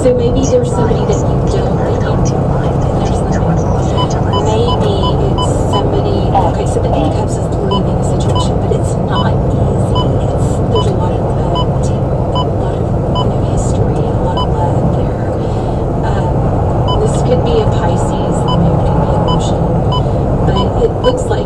So maybe there's somebody that you don't think you there's the maybe it's somebody okay so the eight of cups is leaving a situation but it's not easy. It's there's a lot of um, a lot of you know history and a lot of love there. Um, this could be a pisces the moon could be emotion but it looks like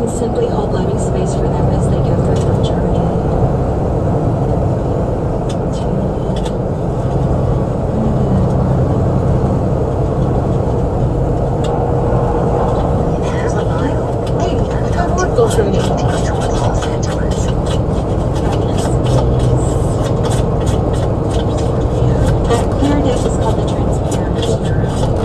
can simply hold loving space for them as they go through their journey. That clear deck is called the transparent mirror.